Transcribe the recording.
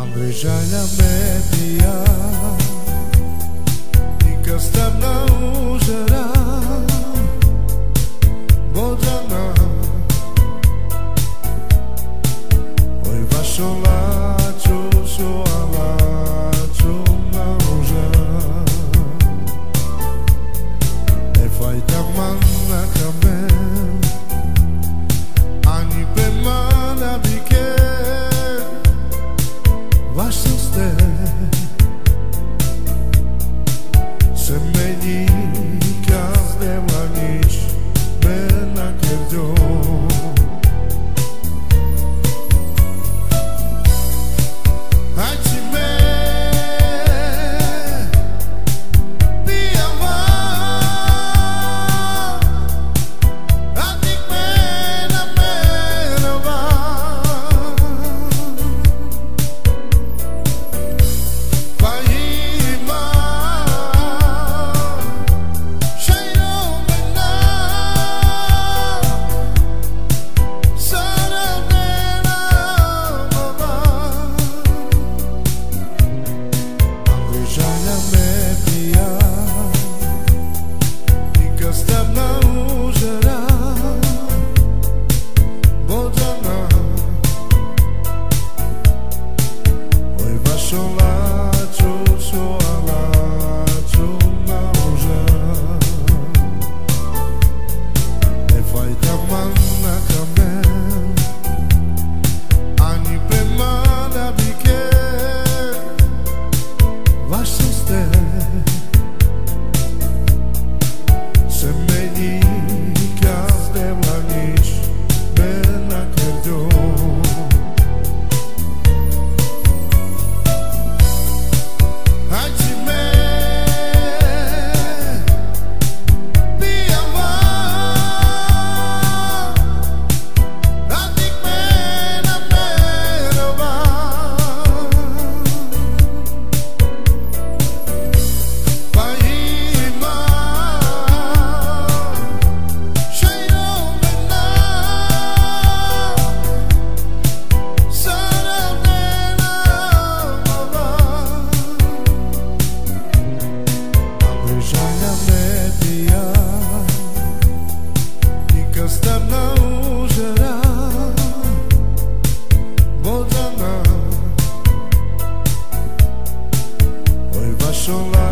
Angryżania media. I kastana użera Bodana Oj waszą laczu Szua laczu na użera E fajta manna kamen Vasto ste Se so long.